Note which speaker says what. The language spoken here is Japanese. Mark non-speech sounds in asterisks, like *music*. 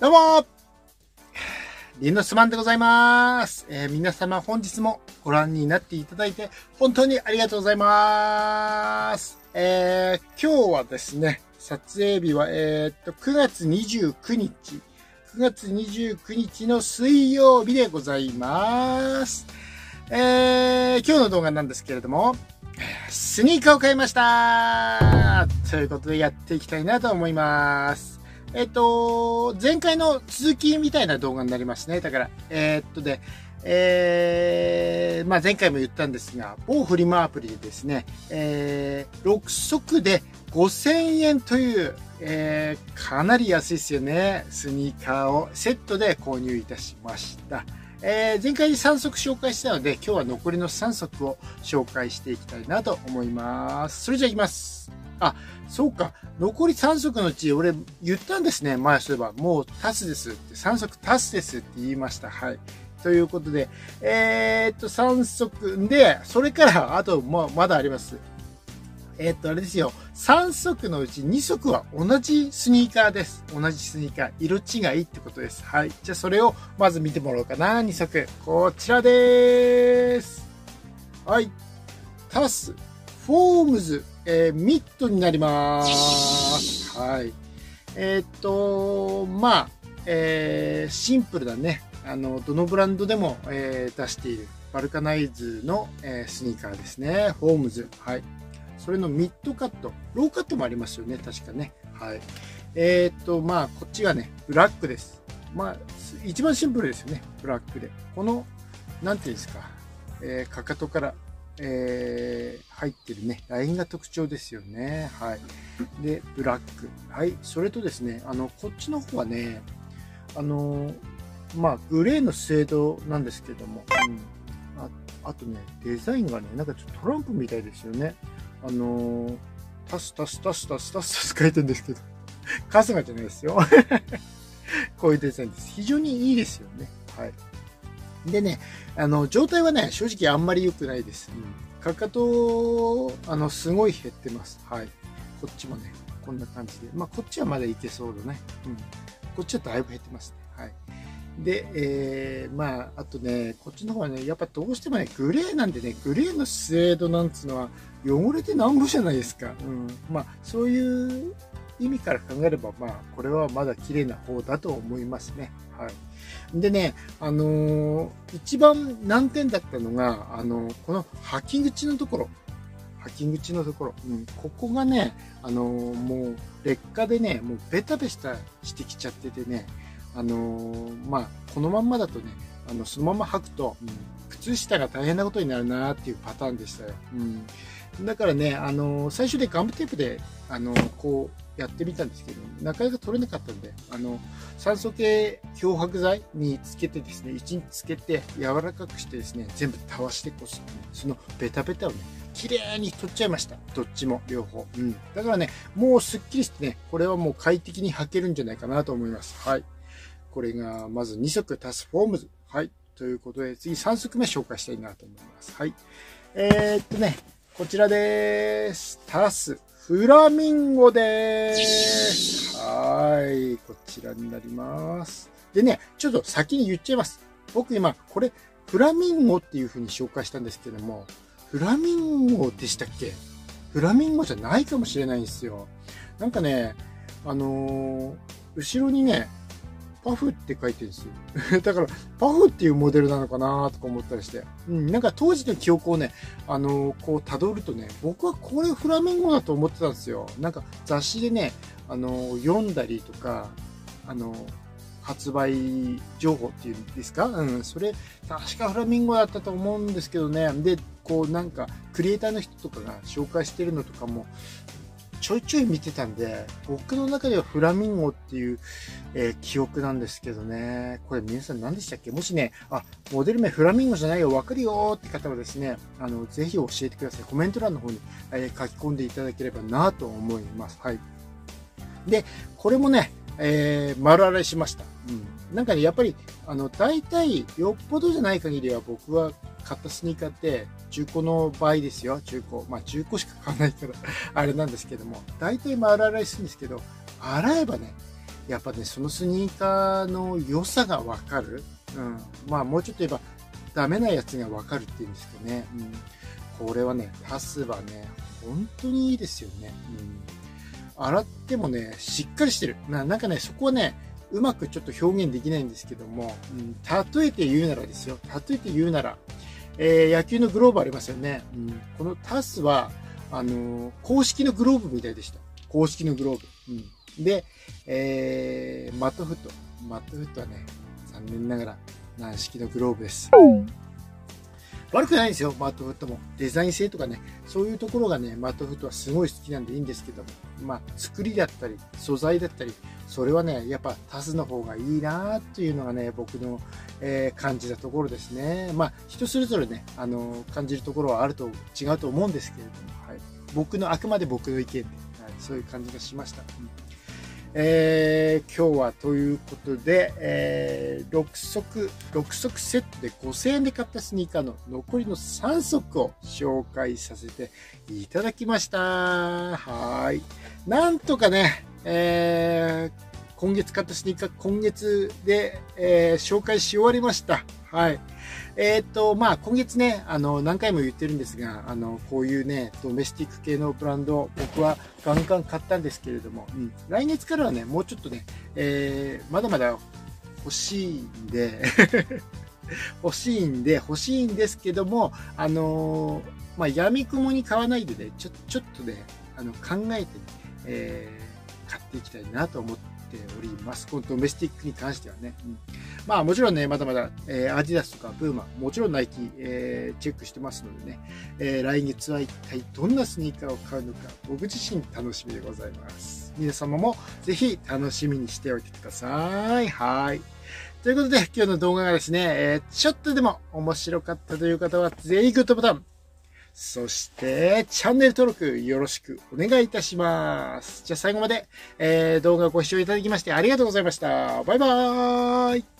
Speaker 1: どうもリンノスマンでございます。えー皆様本日もご覧になっていただいて本当にありがとうございます。えー今日はですね、撮影日は、えーっと、9月29日、9月29日の水曜日でございます。えー今日の動画なんですけれども、スニーカーを買いましたということでやっていきたいなと思います。えっと、前回の続きみたいな動画になりますね。だから、えーっとで、えー、まあ前回も言ったんですが、某フリマアプリでですね、えー、6足で5000円という、えー、かなり安いですよね。スニーカーをセットで購入いたしました。えー前回に3足紹介したので、今日は残りの3足を紹介していきたいなと思います。それじゃあ行きます。あ、そうか。残り3足のうち、俺言ったんですね。前そういえば、もうタスですって、3足タスですって言いました。はい。ということで、えー、っと、3足で、それから、あと、ま、まだあります。えーっと、あれですよ。3足のうち2足は同じスニーカーです。同じスニーカー。色違いってことです。はい。じゃあそれをまず見てもらおうかな。2足。こちらです。はい。タス、フォームズ、えーミッドになります。はい。えーっと、まあ、えーシンプルだね。あの、どのブランドでも、え出しているバルカナイズの、えスニーカーですね。フォームズ。はい。それのミッドカット。ローカットもありますよね。確かね。はい。えっと、まあ、こっちがね、ブラックです。まあ、一番シンプルですよね。ブラックで。この、なんていうんですか。えかかとから、えー入ってるね、ラインが特徴ですよね。はい。で、ブラック。はい。それとですね、あの、こっちの方はね、あの、まあ、グレーのスウェードなんですけども、うん。ああとね、デザインがね、なんかちょっとトランプみたいですよね。あの、タスタスタスタスタスタス書いてるんですけど、春日じゃないですよ。こういうデザインです。非常にいいですよね。はい。でね、あの、状態はね、正直あんまり良くないです。うん。かかと、あの、すごい減ってます。はい。こっちもね、こんな感じで。まあ、こっちはまだいけそうだね。うん。こっちはだいぶ減ってますね。はい。で、えー、まあ、あとね、こっちの方はね、やっぱどうしてもね、グレーなんでね、グレーのスウェードなんつうのは、汚れてなんぼじゃないですか。うん。まあ、そういう意味から考えれば、まあ、これはまだ綺麗な方だと思いますね。はい。でね、あのー一番難点だったのが、あのーこの履き口のところ。履き口のところ。うん。ここがね、あのーもう、劣化でね、もうベタベタしてきちゃっててね、あのーまあ、このまんまだとね、あの、そのまま履くと、うん靴下が大変なことになるなっていうパターンでしたよ。うん。だからね、あの最初でガムテープで、あのこう、やってみたんですけど、なかなか取れなかったんで、あの、酸素系漂白剤につけてですね、1日つけて柔らかくしてですね、全部たわしてこすってね、そのベタベタをね、綺麗に取っちゃいました。どっちも、両方。うん。だからね、もうすっきりしてね、これはもう快適に履けるんじゃないかなと思います。はい。これが、まず2足足すフォームズ。はい。ということで、次3足目紹介したいなと思います。はい。えー、っとね、こちらです。タス、フラミンゴです。はい。こちらになります。でね、ちょっと先に言っちゃいます。僕今、これ、フラミンゴっていう風に紹介したんですけども、フラミンゴでしたっけ？フラミンゴじゃないかもしれないんですよ。なんかね、あのー後ろにね、パフって書いてるんですよ。*laughs* だから、パフっていうモデルなのかなとか思ったりして。うん、なんか当時の記憶をね、あのーこう辿るとね、僕はこれフラミンゴだと思ってたんですよ。なんか雑誌でね、あのー読んだりとか、あのー発売情報っていうんですか？うん、それ、確かフラミンゴだったと思うんですけどね。で、こうなんか、クリエイターの人とかが紹介してるのとかも、ちょいちょい見てたんで、僕の中ではフラミンゴっていう、えー記憶なんですけどね。これ皆さん何でしたっけ？もしね、あ、モデル名フラミンゴじゃないよ、わかるよって方はですね、あの、ぜひ教えてください。コメント欄の方に、えー書き込んでいただければなと思います。はい。で、これもね、えー丸洗いしました。うん。なんかね、やっぱり、あの、大体、よっぽどじゃない限りは僕は買ったスニーカーって、中古の場合ですよ、中古。まあ中古しか買わないから、*laughs* あれなんですけども、大体丸洗いするんですけど、洗えばね、やっぱね、そのスニーカーの良さがわかる。うん。まあ、もうちょっと言えば、ダメなやつがわかるっていうんですけどね。うん。これはね、タスはね、本当にいいですよね。うん。洗ってもね、しっかりしてる。ななんかね、そこはね、うまくちょっと表現できないんですけども、うん、例えて言うならですよ。例えて言うなら、えー、野球のグローブありますよね。うん、このタスは、あのー、公式のグローブみたいでした。公式のグローブ。うん、で、えー、マットフット。マットフットはね、残念ながら軟式のグローブです。悪くないんですよ、マットフットも。デザイン性とかね、そういうところがね、マットフットはすごい好きなんでいいんですけども、まあ、作りだったり、素材だったり、それはね、やっぱタスの方がいいなっていうのがね、僕の、えー、感じたところですね。まあ、人それぞれね、あの、感じるところはあると違うと思うんですけれども、はい。僕の、あくまで僕の意見で、はい、そういう感じがしました。うんえー、今日はということで、えー、6足、6足セットで5000円で買ったスニーカーの残りの3足を紹介させていただきました。はい。なんとかね、えー、今月買ったスニーカー、今月で、えー、紹介し終わりました。はい。えっ、と、まあ、今月ね、あの、何回も言ってるんですが、あの、こういうね、ドメスティック系のブランド、僕はガンガン買ったんですけれども、うん、来月からはね、もうちょっとね、えー、まだまだ欲しいんで *laughs* 欲しいんで、欲しいんですけども、あのまあ、闇雲に買わないでね、ちょ、ちょっとね、あの、考えてね、えー、買っていきたいなと思ってております。このドメスティックに関してはね。うん、まあもちろんね、まだまだ、えー、アディダスとかブーマ、もちろんナイキ、えー、チェックしてますのでね、えー、来月は一体どんなスニーカーを買うのか、僕自身楽しみでございます。皆様もぜひ楽しみにしておいてください。はい。ということで、今日の動画がですね、えー、ちょっとでも面白かったという方は、ぜひグッドボタン、そして、チャンネル登録よろしくお願いいたします。じゃあ最後まで、えー、動画をご視聴いただきましてありがとうございました。バイバーイ